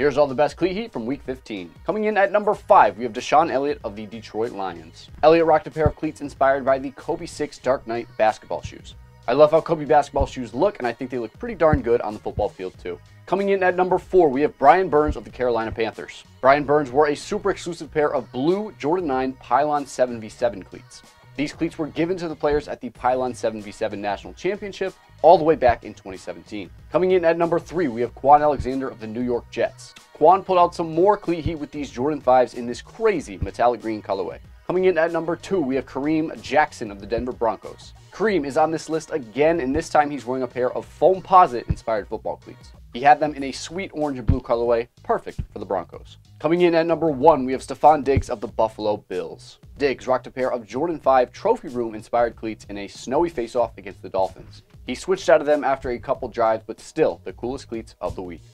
Here's all the best cleat heat from week 15. Coming in at number 5, we have DeShon Elliott of the Detroit Lions. Elliott rocked a pair of cleats inspired by the Kobe 6 Dark Knight basketball shoes. I love how Kobe basketball shoes look, and I think they look pretty darn good on the football field too. Coming in at number 4, we have Brian Burns of the Carolina Panthers. Brian Burns wore a super exclusive pair of blue Jordan 9 Pylon 7v7 cleats. These cleats were given to the players at the Pylon 7v7 National Championship all the way back in 2017. Coming in at number 3, we have Kwon Alexander of the New York Jets. Kwon pulled out some more cleat heat with these Jordan 5s in this crazy metallic green colorway. Coming in at number 2, we have Kareem Jackson of the Denver Broncos. Kareem is on this list again, and this time he's wearing a pair of Foamposite inspired football cleats. He had them in a sweet orange and blue colorway, perfect for the Broncos. Coming in at number one, we have Stefon Diggs of the Buffalo Bills. Diggs rocked a pair of Jordan 5 Trophy Room inspired cleats in a snowy face-off against the Dolphins. He switched out of them after a couple drives, but still the coolest cleats of the week.